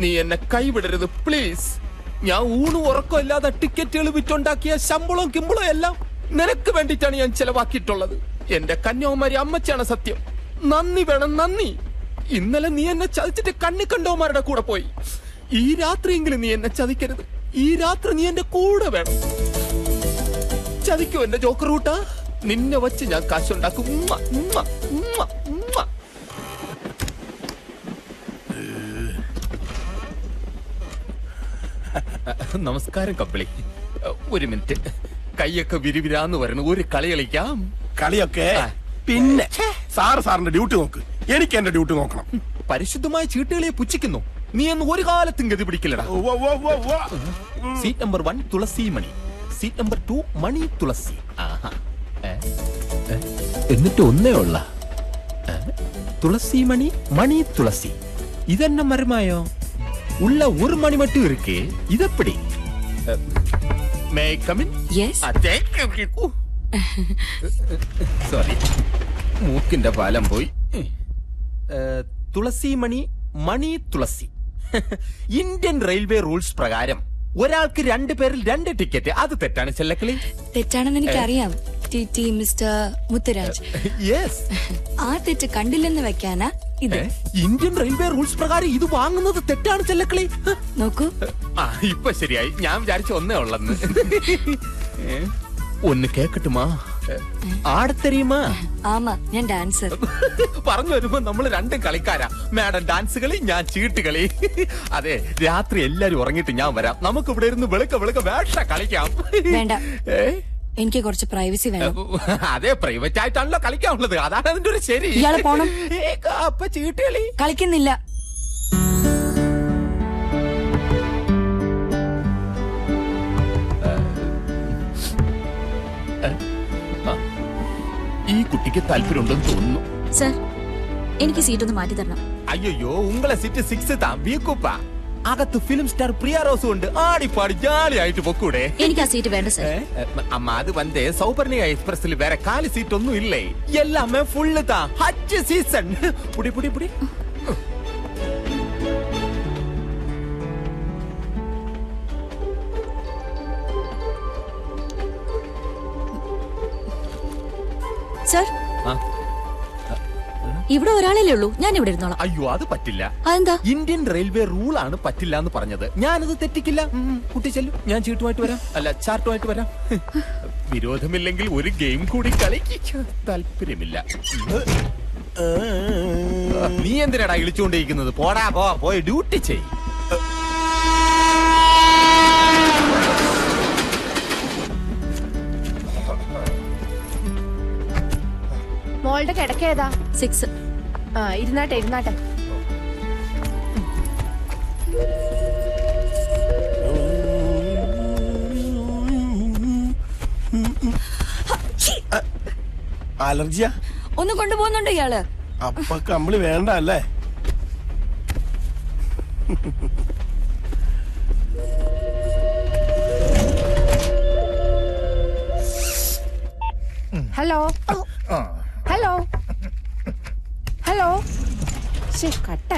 നീ എന്നെ കൈവിടരുത് പ്ലീസ് ഞാൻ ഊണ് ഉറക്കമില്ലാതെ ടിക്കറ്റുകൾ വിറ്റുണ്ടാക്കിയ ശമ്പളവും കിമ്പളവും എല്ലാം നിനക്ക് വേണ്ടിയിട്ടാണ് ഞാൻ ചെലവാക്കിയിട്ടുള്ളത്. എന്റെ കന്യാകുമാരി അമ്മച്ചാണ് സത്യം. നന്ദി വേണം നന്ദി. ഇന്നലെ നീ എന്നെ ചതിച്ചിട്ട് കണ്ണി കൂടെ പോയി. ഈ രാത്രിയെങ്കിലും നീ എന്നെ ചതിക്കരുത്. ഈ രാത്രി നീ എന്റെ കൂടെ വേണം. ചതിക്കോ എന്റെ ജോക്കർ റൂട്ടാ നിന്നെ വച്ച് ഞാൻ കാശുണ്ടാക്കും. ഉമ്മ, ഉമ്മ, ഉമ്മ, ഉമ്മ. നമസ്കാരം കപ്പിളി ഒരു മിനിറ്റ്. കൈയൊക്കെ വിരിവിരാന്ന് വരുന്നു ഒരു കളി കളിക്കാം. കളിയൊക്കെ പിന്നെ സാർ സാറിന്റെ ഡ്യൂട്ടി നോക്ക്. എനിക്ക് എന്റെ ഡ്യൂട്ടി നോക്കണം. പരിശുദ്ധമായ ചീട്ടുകളെ പുച്ഛിക്കുന്നു. നീ എന്ന് ഒരു കാലത്തും ഗതി പിടിക്കില്ലടാ. Seat number one Thulasi Mani. Seat number two Mani Thulasi? എന്നിട്ട് ഒന്നേ ഉള്ള? തുളസി മണി മണി തുളസി. ഇതെന്നെ മരമായോ? ഉള്ള ഒരു മണി மட்டும் இருக்கு ഇതെപ്പടി മേ കമിൻ യെസ് സോറി മൂക്കിന്റെ പാലം പോയി ഏ, Thulasi Mani Mani Thulasi Indian railway rules പ്രകാരം ഒരാൾക്ക് രണ്ട് പേരിൽ രണ്ട് ടിക്കറ്റ് അത് തെറ്റാണ് ചെല്ലക്കളി തെറ്റാണെന്ന് എനിക്കറിയാം T T mister Muthuraj yes ആ തെറ്റ് കണ്ടില്ലെന്ന് വെക്കാനാ ഇത് ഇന്ത്യൻ റെയിൽവേ റൂൾസ് പ്രകാരം ഇത് വാങ്ങുന്നത് തെറ്റാണ് ചെല്ലക്കളി. നോക്കൂ. ആ ഇപ്പൊ ശരിയായി. ഞാൻ വിചാരിച്ച ഒന്നേ ഉള്ളെന്ന്. ഒന്ന് കേക്കട്ടുമാ? ആമാ ഞാൻ ഡാൻസർ. പറഞ്ഞു വരുമ്പോ നമ്മൾ രണ്ടും കളിക്കാരാ. മാഡം ഡാൻസ് കളി ഞാൻ ചീട്ട് കളി. അതെ രാത്രി എല്ലാരും ഉറങ്ങിട്ട് ഞാൻ വരാം. നമുക്ക് ഇവിടെ ഇരുന്ന് വെളുക്ക വെളുക്ക വേഷ കളിക്കാം. വേണ്ട. എനിക്ക് കുറച്ച് പ്രൈവസി വേണം. അതെ പ്രൈവറ്റ് ആയിട്ടാണല്ലോ കളിക്കാനുള്ളത്. അതാണ് അതിന്റെ ഒരു ശരി. ഇയാൾ പോണം. അപ്പൊ ചീട്ടുകളി കളിക്കുന്നില്ല. ഈ കുട്ടിക്ക് താല്പര്യമുണ്ടെന്ന് തോന്നുന്നു. സർ എനിക്ക് സീറ്റ് ഒന്ന് മാറ്റി തരണം. അയ്യോ ഉങ്ങളെ സീറ്റ് സിക്സ് താ വീക്കുപ്പ അകത്ത് ഫിലിം സ്റ്റാർ പ്രിയ റോസും ഉണ്ട്. ആടിപ്പാടി ജാലി ആയിട്ട് പൊക്കൂടെ. എനിക്ക് ആ സീറ്റ് വേണ്ട സർ ഏ? അമ്മ അത് വന്ന്. സൗപർണിക എക്സ്പ്രസിൽ വേറെ കാൽ സീറ്റ് ഒന്നും ഇല്ലേ എല്ലാമേ ഫുള്ള് താ. ഹജ്ജ് സീസൺ പുടി പുടി പുടി. സർ ആ, ഇവിടെ ഒരാളല്ലേ ഉള്ളൂ. ഞാൻ ഇവിടെ ഇരുന്നോളാം. അയ്യോ അത് പറ്റില്ല. അതെന്താ? ഇന്ത്യൻ റെയിൽവേ റൂൾ ആണ് പറ്റില്ല എന്ന് പറഞ്ഞത്. ഞാനത് തെറ്റിക്കില്ല. കുട്ടി ചെല്ലു. ഞാൻ ചീട്ടുമായിട്ട് വരാം. അല്ല ചാർട്ടുമായിട്ട് വരാം. വിരോധമില്ലെങ്കിൽ ഒരു ഗെയിം കൂടി കളിക്ക്. താല്പര്യമില്ല. നീ എന്തിനാടാ ഇളിച്ചുകൊണ്ടിരിക്കുന്നത്? പോടാ പോ. പോയി ഡ്യൂട്ടി ചെയ് മോളുടെ കിടക്ക ഏതാ? സിക്സ് ആ ഇരുന്നാട്ടെ ഇരുന്നാട്ടെ. അലർജിയാ? ഒന്നും കൊണ്ടുപോകുന്നുണ്ട് ഇയാൾ. അപ്പൊ കമ്പിളി വേണ്ട അല്ലേ?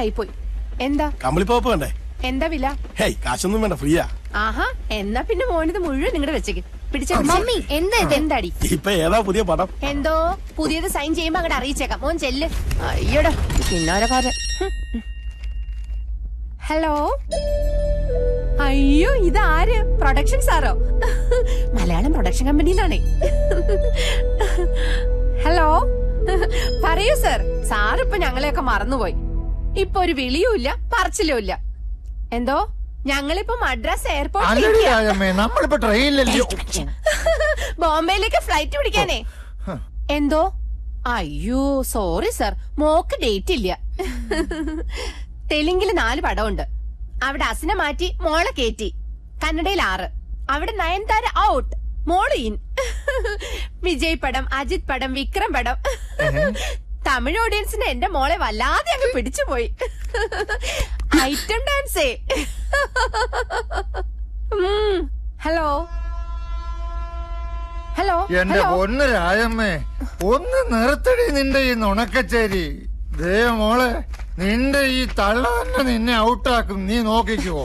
കട്ടായി പോയി. എന്താ? കമ്പിളി പോപ്പ് വേണ്ടേ? എന്താ വില? ഹേയ് കാശൊന്നും വേണ്ട ഫ്രീയാ. ആഹാ എന്നാ പിന്നെ മോനത് മുഴുവൻ നിങ്ങളുടെ വെച്ചേക്ക്. പിടിച്ചേ മമ്മി എന്താ ഇത്? എന്താടി? ഇപ്പൊ ഏതാ പുതിയ പടം? എന്തോ? പുതിയത് സൈൻ ചെയ്യുമ്പോ അങ്ങോട്ട് അറിയിച്ചേക്കാം. മോൻ ചെല്ല്. അയ്യടാ പിന്നോരക്കാരൻ ഹലോ? അയ്യോ ഇതാര്? പ്രൊഡക്ഷൻ സാറോ? മലയാളം പ്രൊഡക്ഷൻ കമ്പനിയിലാണേ. ഹലോ? പറയൂ സർ. സാർ ഇപ്പൊ ഞങ്ങളെയൊക്കെ മറന്നുപോയി. ഇപ്പൊ ഒരു വിളിയുമില്ല പറച്ചിലുമില്ല എന്തോ? ഞങ്ങളിപ്പോ മദ്രാസ് എയർപോർട്ടിൽ നമ്മളിപ്പോ ട്രെയിനിലല്ലേ ബോംബെയിലേക്ക് ഫ്ലൈറ്റ് പിടിക്കാനേ. എന്തോ? അയ്യോ സോറി സർ മോക്ക് ഡേറ്റ് ഇല്ല. തെലുങ്കിൽ നാല് പടമുണ്ട്. അവിടെ അസിനെ മാറ്റി മോളെ കേറ്റി. കന്നഡയിൽ ആറ്. അവിടെ നയൻതാര ഔട്ട് മോൾ ഇൻ വിജയ് പടം അജിത് പടം വിക്രം പടം. തമിഴ് ഓഡിയൻസിന് എന്റെ മോളെ വല്ലാതെ അങ്ങ് പിടിച്ചുപോയി. ഐറ്റം ഡാൻസേ. ഹലോ ഹലോ എന്റെ ഒന്ന് രാജമ്മേ ഒന്ന് നിർത്തടി നിന്റെ ഈ നുണക്കച്ചേരി. ദേ മോളെ നിന്റെ ഈ തള്ള തന്നെ നിന്നെ ഔട്ടാക്കും. നീ നോക്കിക്കോ.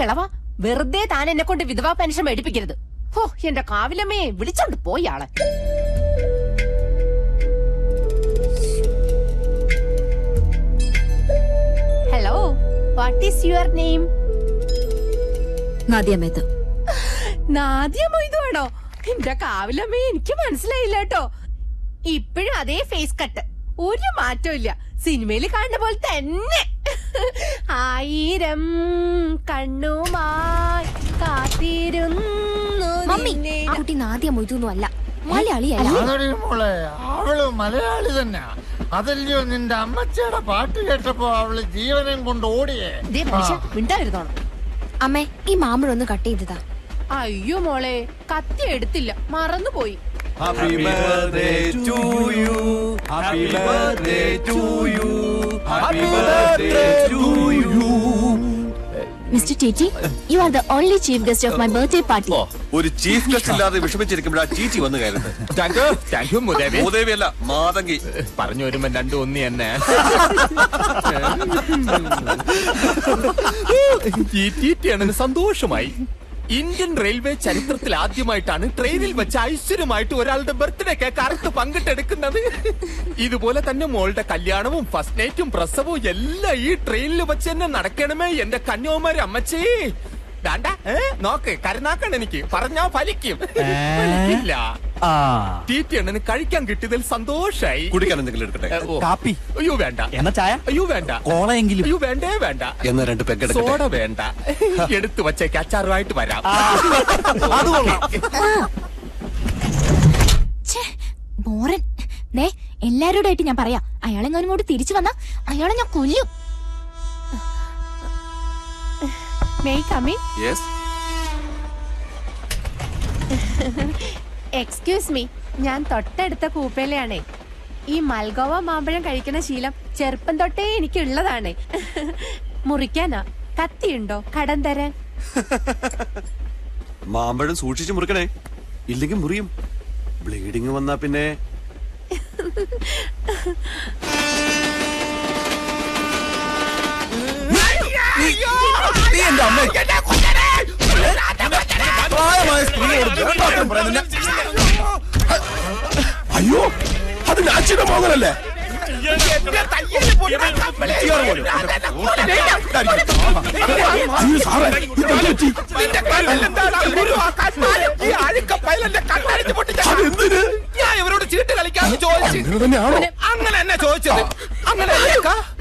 കിളവ വെറുതെ താൻ എന്നെ കൊണ്ട് വിധവാ പെൻഷൻ മേടിപ്പിക്കരുത്. ഓ എന്റെ കാവിലമ്മയെ വിളിച്ചോണ്ട് പോയാളെ ആളെ. What is your name Nadia Mehta. Nadia മൊയ്തുവാണോ എന്റെ കാവിലമ്മേ എനിക്ക് മനസ്സിലായില്ല കേട്ടോ. ഇപ്പോഴും അതേ ഫേസ് കട്ട് ഒരു മാറ്റമില്ല സിനിമയിൽ കാണുന്ന പോലെ തന്നെ. ആയിരം കണ്ണുമായി കാത്തിരുന്നു മമ്മി ആ കുട്ടി നാദ്യ മൊയ്തൊന്നും അല്ല. മലയാളിയല്ല അവൾ മലയാളി തന്നെ അതല്ലയോ നിന്റെ അമ്മച്ചയുടെ പാട്ട് കേട്ടപ്പോ അവൾ ജീവനം കൊണ്ട് ഓടിയേ. ദേ മനുഷ്യ മിണ്ടായിരുന്നോണം അമ്മേ ഈ മാമ്പഴം ഒന്ന് കട്ട് ചെയ്തതാ. അയ്യോ മോളെ കത്തി എടുത്തില്ല മറന്നുപോയി. Happy birthday to you happy birthday to you happy birthday to you. Mister T T you are the only chief guest of my birthday party ഒരു ചീഫ് ഗസ്റ്റ് ഇല്ലാതെ വിഷമിച്ചിരിക്കുമ്പോൾ ആ ചീച്ചി വന്നു കയറുന്നത്. താങ്ക് യു താങ്ക് യു മുദേവി മൂദേവിയല്ല മാതങ്കി. പറഞ്ഞു വരുമ്പോ രണ്ടും ഒന്നി തന്നെ ഈ ടി സന്തോഷമായി. ഇന്ത്യൻ റെയിൽവേ ചരിത്രത്തിൽ ആദ്യമായിട്ടാണ് ട്രെയിനിൽ വെച്ച് ഐശ്വര്യമായിട്ട് ഒരാളുടെ ബർത്ത്ഡേ കേക്ക് അറുത്ത് പങ്കിട്ടെടുക്കുന്നത്. ഇതുപോലെ തന്നെ മോളുടെ കല്യാണവും ഫസ്റ്റ് നൈറ്റും പ്രസവവും എല്ലാം ഈ ട്രെയിനിൽ വെച്ച് തന്നെ നടക്കണമേ എന്റെ കന്യാകുമാരി അമ്മച്ചേ. ദാണ്ട നോക്ക് കരുനാക്കണം എനിക്ക് പറഞ്ഞാ ഫലിക്കും. ഫലിക്കില്ല. എണ്ണന് കഴിക്കാൻ കിട്ടിയതിൽ സന്തോഷായി. കുടിക്കാൻ എന്തെങ്കിലും എടുക്കട്ടെ? കാപ്പി. അയ്യോ വേണ്ട. എന്ന ചായ? അയ്യോ വേണ്ട. കോളയെങ്കിലും അയ്യോ വേണ്ടേ വേണ്ട. എന്നാ രണ്ട് പെഗ് സോഡ വേണ്ട. എടുത്തു വച്ചേക്ക് അച്ചാറുമായിട്ട് വരാം. ബോറൻ ദേ എല്ലാരോടായിട്ട് ഞാൻ പറയാം. അയാളെങ്ങാനും ഇങ്ങോട്ട് തിരിച്ചു വന്നാ അയാളെ ഞാൻ കൊല്ലും. May come in yes excuse me ഞാൻ തൊട്ടടുത്ത കൂപ്പയിലാണേ ഈ മൽഗോവ മാമ്പഴം കഴിക്കുന്ന ശീലം ചെറുപ്പം തൊട്ടേ എനിക്കുള്ളതാണ്. മുറിക്കാനാ? കത്തിയുണ്ടോ? കടം തരാൻ. മാമ്പഴം സൂക്ഷിച്ചു മുറിക്കണേ. ഇല്ലെങ്കിൽ മുറിയും. ബ്ലീഡിങ് വന്നാ പിന്നെ. നീ എന്റെ അമ്മ. പ്രായമായ സ്ത്രീയോട് അയ്യോ അത് അച്ഛന്റെ മോഹനല്ലേ? ഞാൻ ഇവരോട് ചീട്ട് കളിക്കാന്ന് ചോദിച്ചു അങ്ങനെ തന്നെ ചോദിച്ചത് അങ്ങനെ?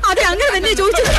അതെ അങ്ങനെ തന്നെ ചോദിച്ചത്.